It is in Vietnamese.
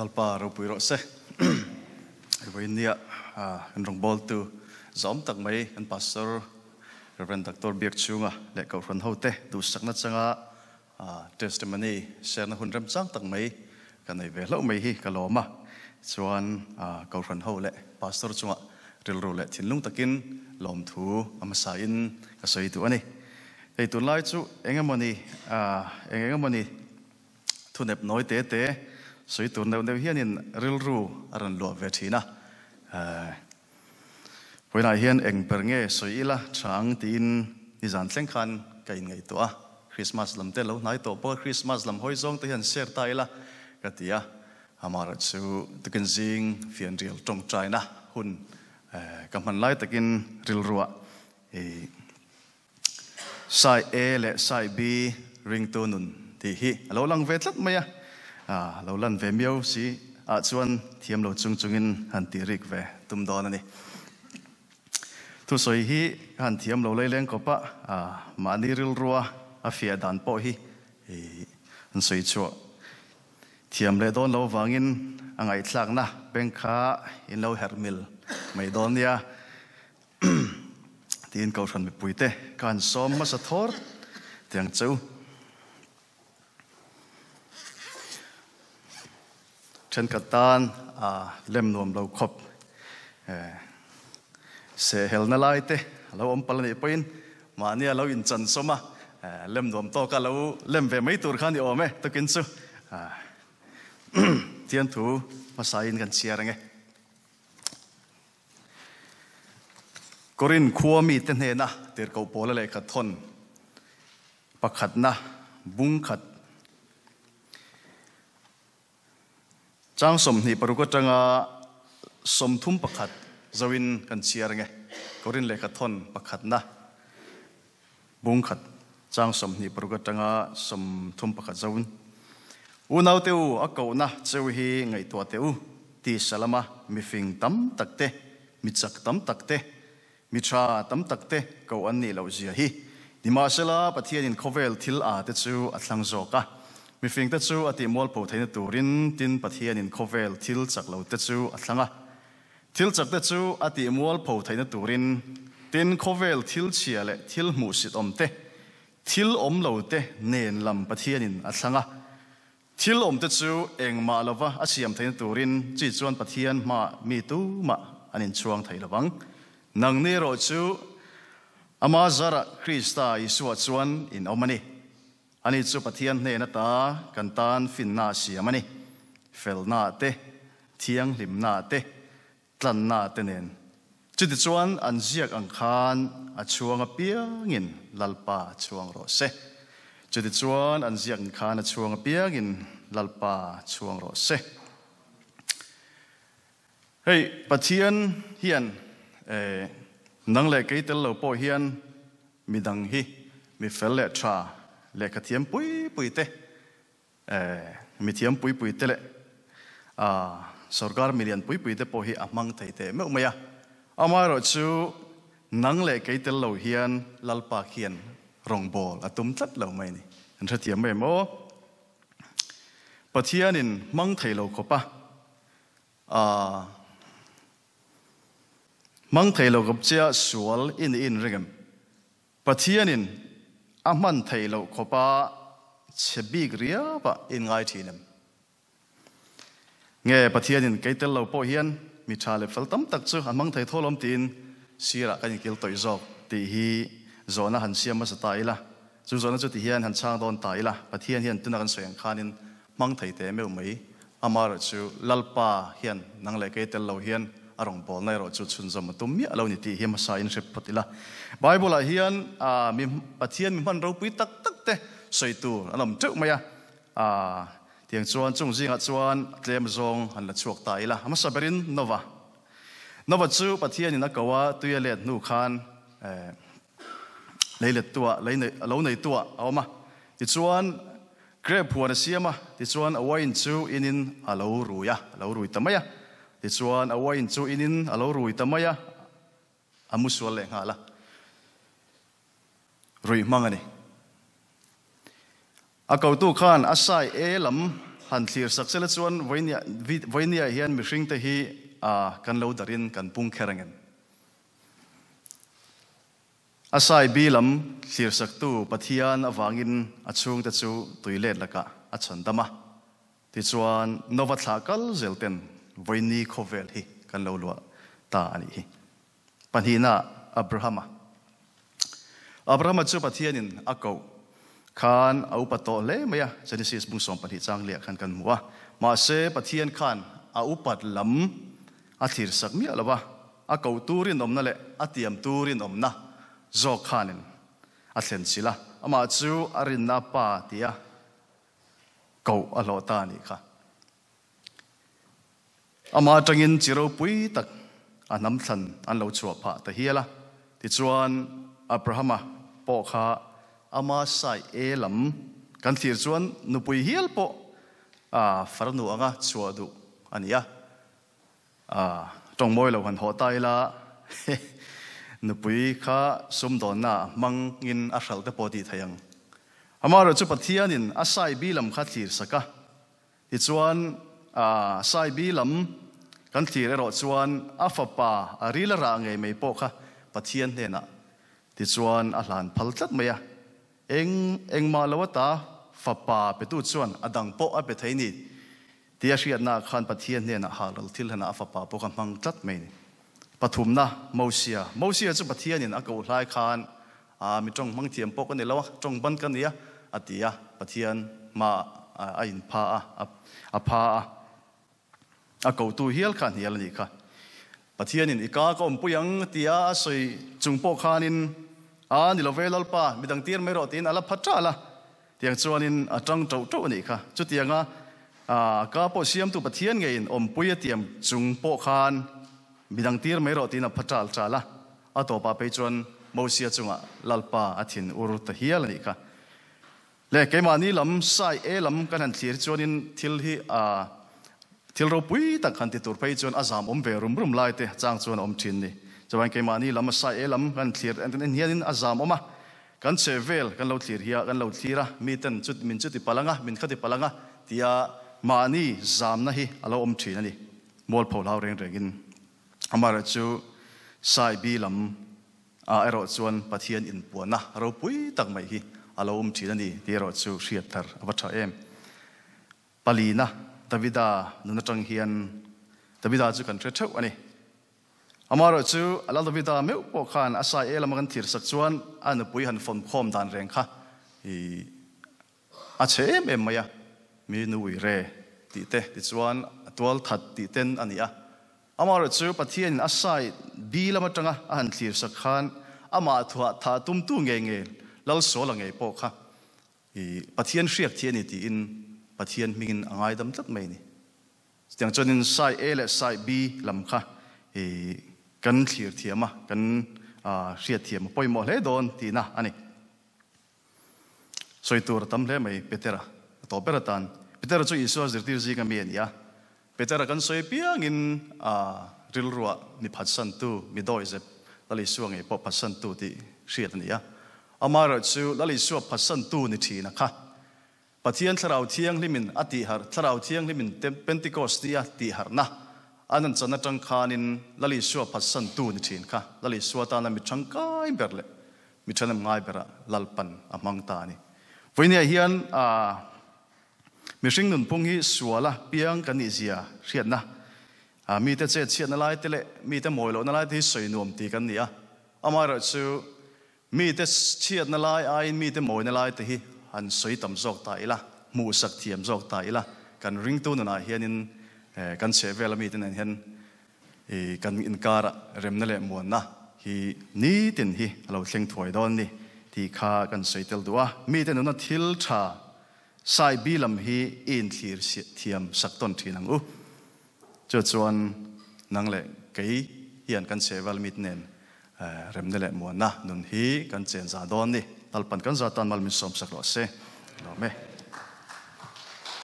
lalpa ro pui ro se. Voi nia à, an rong bol tu zom tak mai an pastor Reverend Dr. biak Chunga le ko ron hote du sakna changa. À, testimony share na hun ram chang tak mai kan nei ve lo mai hi ka lo ma chuan ko ron ho le pastor chunga ril ro le thin lung takin lom thu amasa in ka soi tu ani. Ei tu lai chu engamani à, engamani thu nep noi te te sui tu neu neu hian in ril ru aran lo ve thina Pwy na à, hian eng per nge sui ila chang tin ni zan tleng khan ka ngai to a Christmas lam te lo nai to po Christmas lam hoi zong te hian ser ta ila. Ka tia amara chu takin zing fian ril trong china, na hun à, kam han lai takin ril ruwa e sai a le sai b ring to nun ti hi. Alo lang ve tlat maya à lâu lần về miêu sĩ à chuan thiam lo chung chungin han ti rik ve tum don ani tu soi hi han thiam lo leng ko pa. À ma ni ril ruwa a fia dan po hi. E an soi chu thiam le don lo wangin angai à thlak na. Beng kha, in lo hermil mai don ya tin kau than mi puite kan som ma sa thor ฉันกตานเล่มนวมเราครบเสียเฮลนาไลเตเราอมปลนิปอินมาเนี่ยเราอินจันสมะเล่มนวมโตก็เราเล่มเวไม่ตูรขัานี่โอเมตกินซูเทียนถูมาษาอินกันเชียร์ไงกรินขัวมีเตเฮนะเติร์กเอาโปลเลยขัดทนประขัดนะบุ้งขัด tiang chu ni te paru ko tanga som thum pakhat zawin kan chiar nge korin le thon pakhat na bung khat ni paru ko tanga thum pakhat zawin u nau a ko na hi ngai to ti salama mi fing tam takte mi chak tam takte mi tam takte ko an ni lo zia hi ni ma pathian in khovel thil a te chu a thlang mi fing te chu a ti mol po theina turin tin pathian in khovel thil chak lo te chu a thlanga thil chak te chu a ti mol po theina turin tin khovel thil chia le thil mu sit om te. Thil om lo te nen lam pathian in a thlanga thil om te chu eng ma lova a siam theina turin chi chuan pathian ma mi tu ma anin chuang thei lawang nang ne ro chu ama zara krista isua chuan in omani ani chu pathian hne na ta, kan tan fin na siamani fel na te, thiang lim na te, tlan na te nen. Chuti chuan an ziak ang khan, a chuanga piangin lalpa chuang ro se. Chuti chuan an ziak ang khan, a chuanga piangin lalpa chuang ro se. Hei, pathian hian eh nang le ke tel lo po hian, mi dang hi, mi fel le tra le ka thiam pui pui te eh mi thiam pui pui te le a sarkar milian pui pui te po hi amang thei te me umaya amaro chu nang le ke tel lo hian lalpa khian rong bol atum tlat lo mai ni an tha thiam mai mo pathianin mang thei lo khopa a mang thei lo gap chia sual in in regam pathianin a man thei lo khopa chebik ria ba in ngai thinam nge pathianin keitel lo po hian, mi tha le fel tam tak chu an mang thei tholom tin sira kan kil toi zok, ti hi, zona han siam ma sa tai la. Chu zona chu ti hian han chang don tai la. Pathian hian tuna kan soyang khanin mang thei te meu mai. Amar chu lalpa hian nang le keitel lo hian arong bol nai ro chu chun zom tum mi alo ni ti hi ma sa in rep patila bible ah, a hian a mi pathian mi man ro pui tak tak te, soi tu anom chu maya. Ah, a tiang chuan, chung zinga chuan tlem zong, han la chuak tai la. Ama saberin, nova. Nova chu, pathian in a kawa, tuya let nu khan eh leilet tua, leine alo nei tua awma ti chuan, grab puan siama ti chuan, awain chu, inin alo ruya. Alo rui tamaya ti chuan a awain chu inin alo rui tamaya. Amusual le ngala rui mangani. A kau tu khan asai e lam, han thlir sak sela chuan voinia voinia hian mi hring te hi, a kan lo darin kan pung kherangen. Asai bi lam, thlir sak tu pathian awangin a chung te chu tuilet laka a chan dama. Ti chuan nova thakal zelten. Voini khovel hi kan lo lua ta ani hi panhina abrahama abrahama chu pathianin a ko khan au pato le maya genesis bung som pati chang le khan kan muwa ma se pathian khan a upat lam a thir sak mi alawa a ko turin om na le a tiam turin om na zo khanin a thlen sila ama chu arin na pa tia ko a lo ta ni kha ama tangin chiro pui tak a nam thlan an lo chua pha ta hiala ti chuan abrahama po kha ama sai e lam kan thir chuan nupui hial po a farnu anga chua du ania a tong moi lo han ho tai la nupui kha sum don na mang in a hral te po ti thayang ama ro chu pathianin a sai bi lam kha thir saka ti chuan ไซบีลำกันทีเรอชวนอาฟปาอาริละรางไงไม่ปกค่ะปะเทียนเนี่นะที่ชวนอาหลานพัลตัดไหมอะเองเองมาลวตาฟปาไปตูชวนอดังปกอไปไทยนี่ที่อาชีพนาขันปะเทียนเนี่นะฮาลทิลนะอาฟปาปกมังตัดไหมปฐุมนะมอเสียมอเสียจะปะเทียนเนี่ยนากูลายคานอ่ามีจงมังเทียมปกกันเนี่ยแล้วจงบันกันเนี่ยอ่ติยะปะเทียนมาอ่าอินพาอะอพาอะ a ko tu hial khan hial ni kha pathian in ika ko um puyang tia soi chung po khanin à ni lo velal pa mi dang tir mai ro tin ala phatra la tiang chuanin atang to to ni kha chu tianga à ka po siam tu pathian nge in om puya tiam chung po khan mi dang tir mai ro tin a phatral cha la a to pa pe chuan mo sia chunga lalpa athin ur ta hial ni kha le ke ma ni lam sai e lam kan han thlir chuanin thil hi a ทิลเราปุ้ยตักขันติตุรไปจนอาจามอมเวรุมรุมไล่เตจางจนอมชินนี่จะวันเกมานี่ลำมาใส่ลำกันเทียร์อันนี้เฮียนินอาจามอมะกันเซเวลกันเราเทียร์เฮียกันเราเทียระมีตันจุดมินจุดติปลังะมินขัดติปลังะที่อามานี่จามนะฮีเราอมชินนี่มอลพอลาวเร่งเร่งินอามาเราจูใส่บีลำอาเอรอจวนปะเทียนอินปวนนะเราปุ้ยตักไม่ฮีเราอมชินนี่ที่เราจูเสียดทัดวัชเอมปาลีนะ ดวิดานุนจังเฮียนดวิดาจูกันเทรเทวันนี้อามาเรจูอัลลอฮฺวิดาไม่อุปกานอาศัยเอลมากันทีรสักจวนอันปุยหันฝนคมดานเร่งค่ะอีอาเชมเอ็มมายะมีนุยเรติเตติจวนตัวถัดติเต้นอันนี้อะอามาเรจูปะเทียนอาศัยบีลามาจังอะอันทีรสักขันอามาถัวถาตุ้มตุงเงยเงยแล้วโซลังเงยปกค่ะอีปะเทียนเสียกเทียนนี่ตีอิน pathian mingin angai dam tlak mai ni tiang chonin sai e le sai bi lam kha i kan thlir thiama kan a hriat thiam poimo hle don ti na ani soi tur tam hle mai petera to peratan petera chu isu zirtir ji ka mien ya petera kan soi piang in a ril ruwa ni phatsan tu mi doi zep lali suang e po phatsan tu ti hriat ni ya amara chu lali su phatsan tu ni thi na kha ปะเทียนทราวเทียงลิมินอติหารทราวเทียงลิมินเต็มเป็นติโกสติอติหารนะอันนั้นจะนัดจังคานินลลิสัวพัสันตูนิทินค่ะลลิสัวตานามิจังกายเบรเลมิชันมงไงเบระลลปันอมังตานีวันนี้เฮียนอ่ามิชิงนุนพงฮิสัวละเปียงกันอิเซียเชียนนะอ่ามีแต่เจ็ดเชียนอะารเตเลมีแต่โมยโลนอะไรที่สวยนวมตีกันเนี่ยอามาเราจูมีแต่เชียนอะารไอ้มีแต่โมยอะารที่ อันสวยต่ำจอกตายละมูสักเทียมจอกตายละกันริงตัวนั่นเฮียนินกันเสเวลมีตินันเฮีนกันอินการะเริ่มนั่นแหละมวนนะฮีนี่ตินฮีเราเชียงถอยดอนนี่ที่ข้ากันสวยเติลตัวมีแต่นั้นทิลชาไซบีลำฮีอินทีร์เทียมสักต้นทีนังอู้จดจวนนังแหละเกเฮียนกันเสเวลมีตินันเริ่มนั่นแหละมวนนะนุนฮีกันเจนซาดอนนี่ talpanud ka on saatan valmis soomsa kloosse. Loome.